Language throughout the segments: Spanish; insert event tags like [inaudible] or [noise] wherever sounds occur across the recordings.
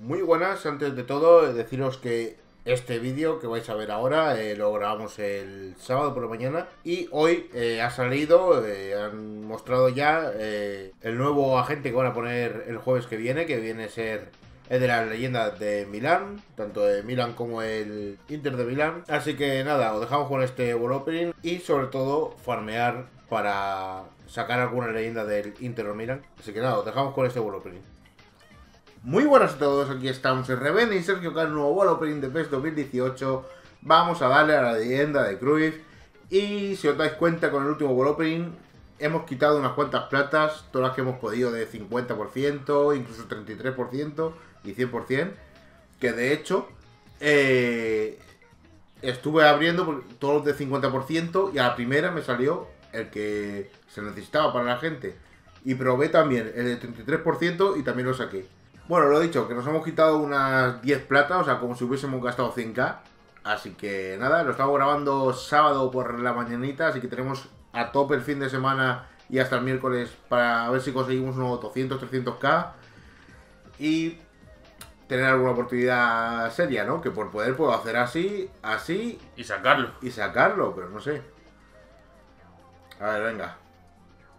Muy buenas, antes de todo, deciros que este vídeo que vais a ver ahora eh, lo grabamos el sábado por la mañana y hoy eh, ha salido, eh, han mostrado ya eh, el nuevo agente que van a poner el jueves que viene, que viene a ser el de las leyendas de Milán, tanto de Milán como el Inter de Milán. Así que nada, os dejamos con este World Opening y sobre todo farmear para sacar alguna leyenda del Inter o Milán. Así que nada, os dejamos con este World Opening. Muy buenas a todos, aquí estamos en Reven y Sergio Can, nuevo World Opening de PES 2018. Vamos a darle a la leyenda de Cruyff. Y si os dais cuenta con el último World Opening, hemos quitado unas cuantas platas, todas las que hemos podido de 50%, incluso 33% y 100%. Que de hecho, eh, estuve abriendo todos los de 50% y a la primera me salió el que se necesitaba para la gente. Y probé también el de 33% y también lo saqué. Bueno, lo he dicho, que nos hemos quitado unas 10 platas, o sea, como si hubiésemos gastado 100k. Así que nada, lo estamos grabando sábado por la mañanita, así que tenemos a tope el fin de semana y hasta el miércoles para ver si conseguimos unos 200, 300k. Y tener alguna oportunidad seria, ¿no? Que por poder puedo hacer así, así Y sacarlo. y sacarlo, pero no sé. A ver, venga.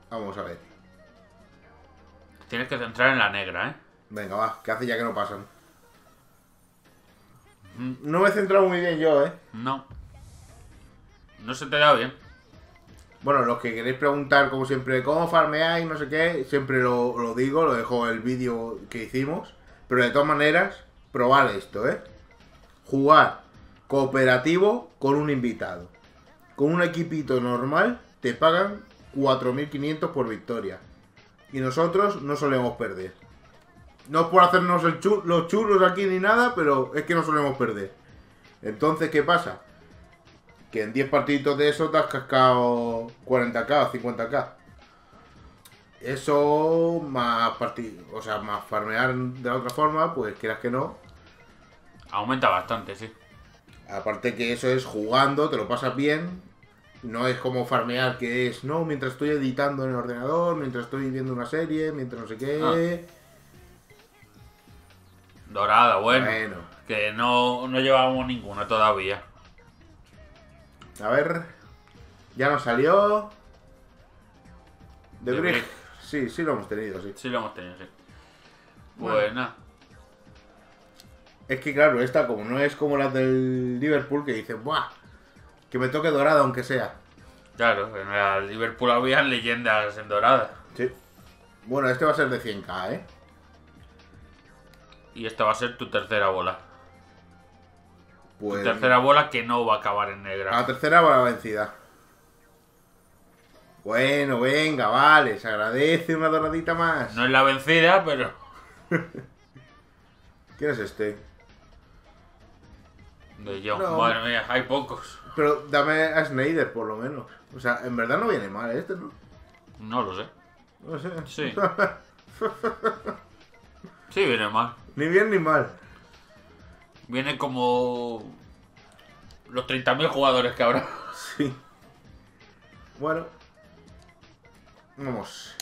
Vamos a ver. Tienes que centrar en la negra, ¿eh? Venga, va, que hace ya que no pasan. No me he centrado muy bien yo, ¿eh? No. No se te da bien. Bueno, los que queréis preguntar, como siempre, cómo farmeáis, no sé qué, siempre lo, lo digo, lo dejo el vídeo que hicimos. Pero de todas maneras, probad esto, ¿eh? Jugar cooperativo con un invitado. Con un equipito normal te pagan 4.500 por victoria. Y nosotros no solemos perder. No es por hacernos el los churros aquí ni nada, pero es que no solemos perder. Entonces, ¿qué pasa? Que en 10 partiditos de eso te has cascado 40k o 50k. Eso más partidos, o sea, más farmear de la otra forma, pues quieras que no. Aumenta bastante, sí. Aparte que eso es jugando, te lo pasas bien. No es como farmear que es, no, mientras estoy editando en el ordenador, mientras estoy viendo una serie, mientras no sé qué. Dorada, bueno. Bueno. Que no, no llevamos ninguna todavía. A ver. Ya nos salió. De Brig. Brig. Sí, sí lo hemos tenido, sí. Sí lo hemos tenido, sí. Nada. Es que claro, esta como no es como las del Liverpool que dicen, ¡buah! Que me toque dorada aunque sea. Claro, en el Liverpool había leyendas en dorada. Sí. Bueno, este va a ser de 100k, ¿eh? Y esta va a ser tu tercera bola. Pues Tu tercera bola que no va a acabar en negra. la tercera va la vencida. Bueno, venga, vale, se agradece una doradita más. No es la vencida, pero. [laughs] ¿Quién es este? De yo. No. Madre mía, hay pocos. Pero dame a Snyder por lo menos. O sea, en verdad no viene mal este, ¿no? No lo sé. No sé. Sí. [laughs] Sí, viene mal. Ni bien ni mal. Viene como. Los 30.000 jugadores que habrá. Sí. Bueno. Vamos.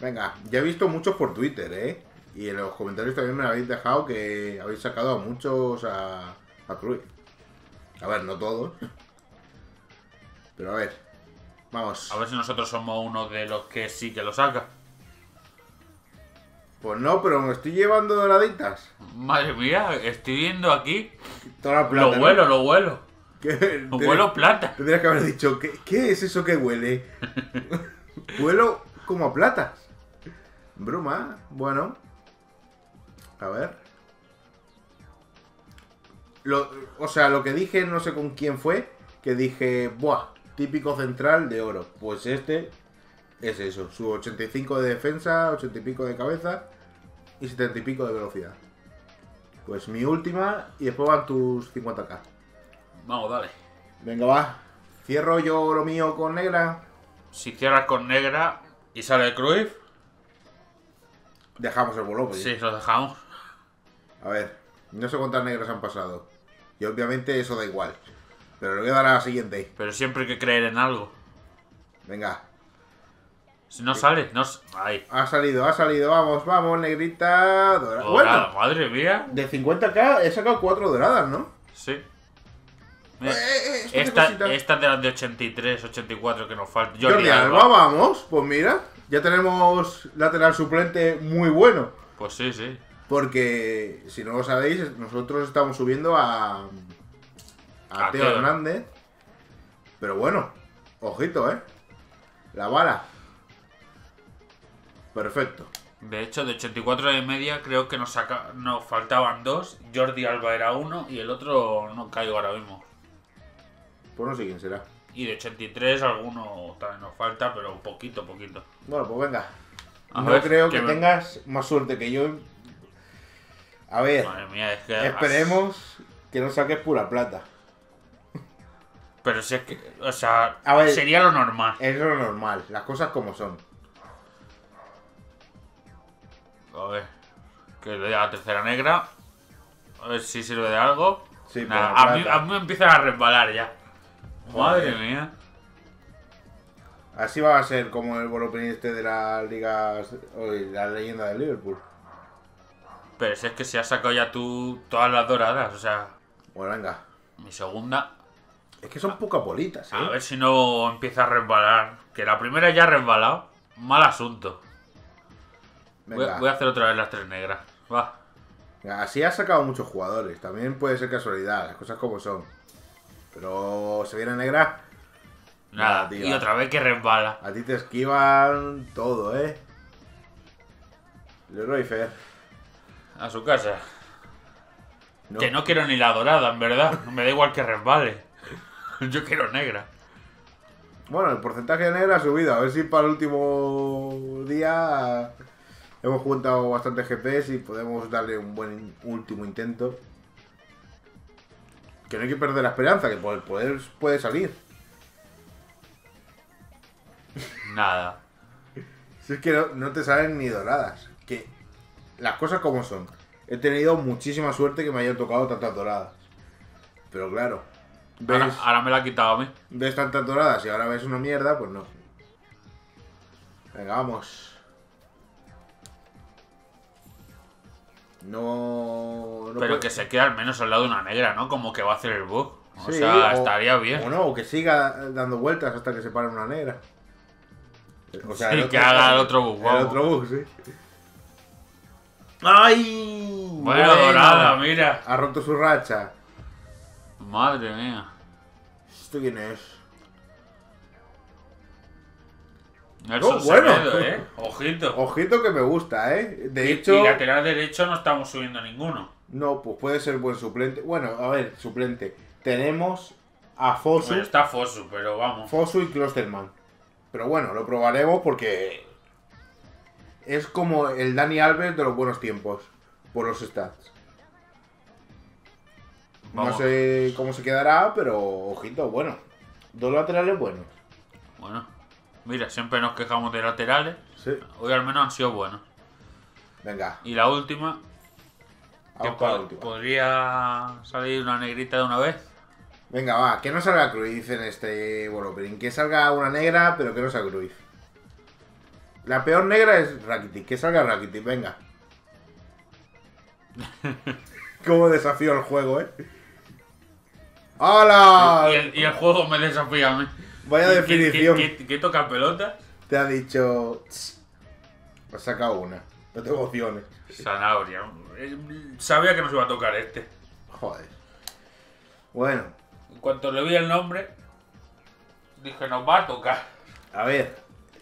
Venga, ya he visto muchos por Twitter, ¿eh? Y en los comentarios también me habéis dejado que habéis sacado a muchos a, a Cruz. A ver, no todos. Pero a ver. Vamos. A ver si nosotros somos uno de los que sí que lo saca. Pues no, pero me estoy llevando doraditas. Madre mía, estoy viendo aquí. Toda la plata. Lo ¿no? vuelo, lo vuelo. ¿Qué? Lo vuelo plata. Tendrías que haber dicho, ¿qué, qué es eso que huele? [laughs] Huelo como a plata. Bruma, bueno. A ver. Lo- o sea, lo que dije, no sé con quién fue, que dije, buah, típico central de oro. Pues este es eso, su 85 de defensa, 80 y pico de cabeza y 70 y pico de velocidad. Pues mi última y después van tus 50k. Vamos, dale. Venga, va. Cierro yo lo mío con negra. Si cierras con negra y sale el Cruyff, Dejamos el volumen. sí, lo dejamos. A ver, no sé cuántas negras han pasado. Y obviamente eso da igual. Pero le voy a dar a la siguiente. Pero siempre hay que creer en algo. Venga. No sale, no. Ahí. Ha salido, ha salido. Vamos, vamos, negrita. Dorada. Dorada, Bueno, madre mía. de 50k he sacado 4 doradas, ¿no? Sí. Eh, eh, qué esta, esta de las de 83, 84 que nos falta. Jordi Alba, vamos. Pues mira, ya tenemos lateral suplente muy bueno. Pues sí, sí. Porque, si no lo sabéis, nosotros estamos subiendo a. A Teo. Hernández. Pero bueno, ojito, ¿eh? La bala. Perfecto. De hecho, de 84 de media creo que nos, saca, nos faltaban dos. Jordi Alba era uno y el otro no caigo ahora mismo. Pues no sé quién será. Y de 83 alguno también nos falta, pero poquito, poquito. Bueno, pues venga. A no ver, creo que que me- tengas más suerte que yo. A ver, Madre mía, es que... esperemos que no saques pura plata. Pero si es que, o sea, A ver. sería lo normal. Es lo normal, las cosas como son. A ver, que le dé a la tercera negra. A ver si sirve de algo. Sí, Nada, pero a, mí, a mí me empiezan a resbalar ya. Madre mía. Así va a ser como el Volopin este de las ligas. Oye, la leyenda de Liverpool. Pero si es que se ha sacado ya tú todas las doradas, o sea, Bueno, venga. mi segunda. Es que son poca bolitas, ¿eh? A ver si no empieza a resbalar. Que la primera ya ha resbalado. Mal asunto. Voy, a hacer otra vez las tres negras. Va. Así ha sacado muchos jugadores. También puede ser casualidad, las cosas como son. Pero se viene negra. Nada. tío. y otra vez que resbala. A ti te esquivan todo, ¿eh? Leroy Fer. A su casa. No. Que no quiero ni la dorada, en verdad. Me da igual que resbale. [laughs] Yo quiero negra. Bueno, el porcentaje de negra ha subido. A ver si para el último día hemos juntado bastantes GPs y podemos darle un buen último intento. Que no hay que perder la esperanza, que por el poder puede salir. Nada. Si es que no, no te salen ni doradas. Que las cosas como son. He tenido muchísima suerte que me hayan tocado tantas doradas. Pero claro, ves, Ahora, ahora me la ha quitado a mí. ves tantas doradas y ahora ves una mierda, pues no. Venga, vamos. No. no Pero puede- que se quede al menos al lado de una negra, ¿no? Como que va a hacer el bug. O Sí, sea, o- estaría bien. O no, o que siga dando vueltas hasta que se pare una negra. O Sí, que haga el otro bug, El vamos. otro bug, sí. ¡Ay! Bueno, Buena. dorada, mira. Ha roto su racha. Madre mía. ¿Esto quién es? Nelson Oh, bueno. Semedo, ¿eh? Ojito. Ojito que me gusta, ¿eh? De Y- hecho, Y lateral derecho no estamos subiendo ninguno. no, pues puede ser buen suplente. Bueno, a ver, suplente. Tenemos a Fosu, Bueno, está Fosu, pero vamos. Fosu y Klosterman. Pero bueno, lo probaremos porque es como el Dani Alves de los buenos tiempos, por los stats. Vamos. No sé cómo se quedará, pero ojito, bueno. Dos laterales buenos. Bueno, mira, siempre nos quejamos de laterales. Sí. Hoy al menos han sido buenos. Venga, Y la última, que la po- última. podría salir una negrita de una vez. Venga, va, que no salga Cruyff en este Wolverine. Que salga una negra, pero que no sea Cruyff. La peor negra es Rakitic. Que salga Rakitic, venga. [laughs] Cómo desafío el juego, eh. ¡Hala! Y el, y el juego me desafía a mí. Vaya ¿Qué- definición. ¿Qué, qué, qué toca pelota? Te ha dicho. Has sacado una. No te emociones. Zanahoria. Sabía que nos iba a tocar este. Joder. Bueno, En cuanto le vi el nombre, dije, nos va a tocar. a ver.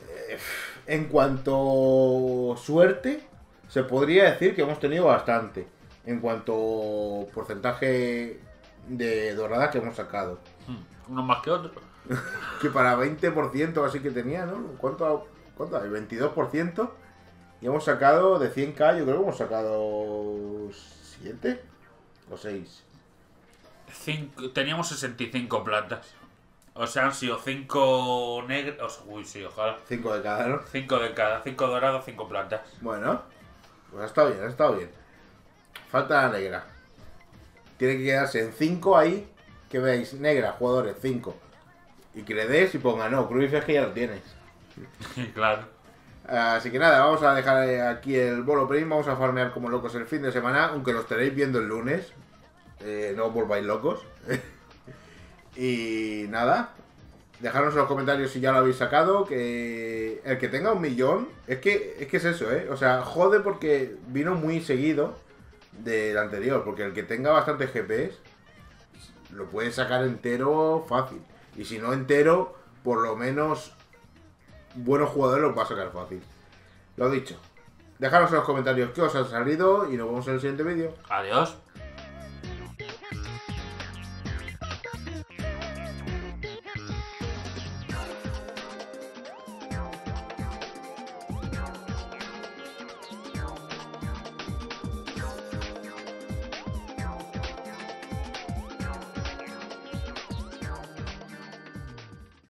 eh, En cuanto suerte, se podría decir que hemos tenido bastante. En cuanto porcentaje de doradas que hemos sacado. Hmm, Uno más que otro. [laughs] Que para 20% así que tenía, ¿no? ¿Cuánto, cuánto hay? 22%. Y hemos sacado de 100k, yo creo que hemos sacado 7 o 6. Cinco- teníamos 65 platas. O sea, han sido 5 negras. Uy, sí, ojalá. 5 de cada, ¿no? 5 de cada. 5 dorados, 5 platas. Bueno, pues ha estado bien, ha estado bien. Falta la negra. Tiene que quedarse en 5 ahí. Que veáis, negra, jugadores, 5. Y que le des y ponga, no, Cruyff es que ya lo tienes. [laughs] claro. Así que nada, vamos a dejar aquí el bolo prime, vamos a farmear como locos el fin de semana, aunque lo estaréis viendo el lunes. Eh, no os volváis locos. [laughs] y nada, dejarnos en los comentarios si ya lo habéis sacado, que el que tenga un millón, es que es, que es eso, ¿eh? O sea, jode porque vino muy seguido del anterior, porque el que tenga bastantes GPs lo puede sacar entero fácil. Y si no entero, por lo menos buenos jugadores los va a sacar fácil. Lo dicho. Dejaros en los comentarios qué os ha salido y nos vemos en el siguiente vídeo. Adiós.